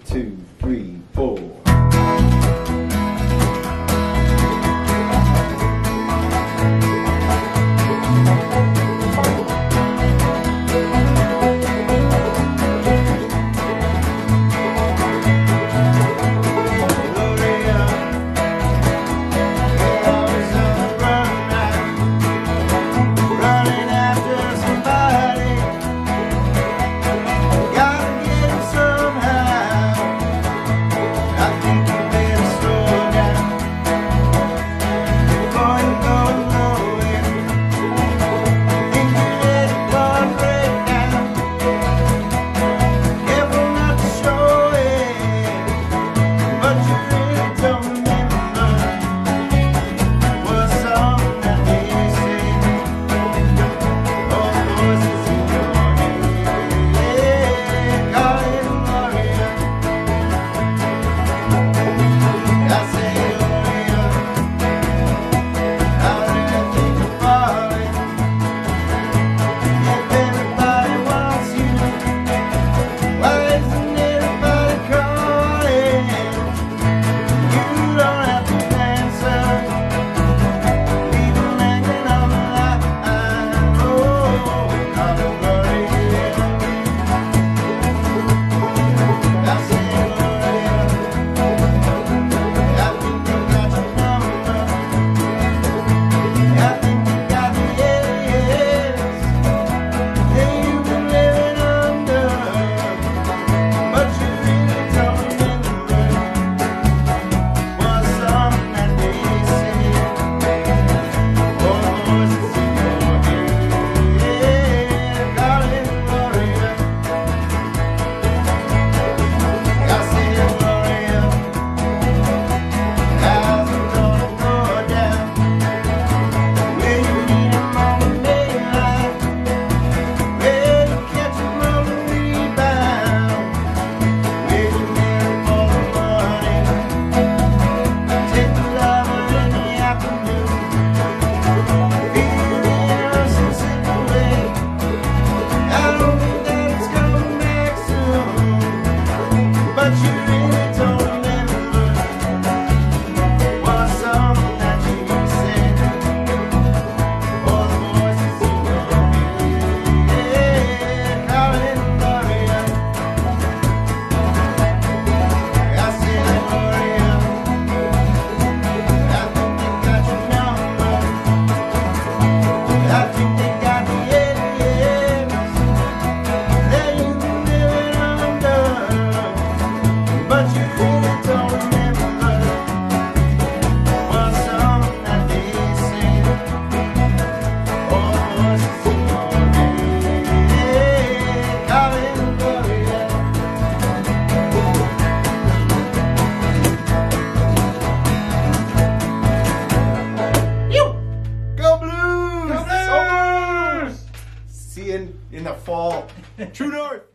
Two, But you really True North.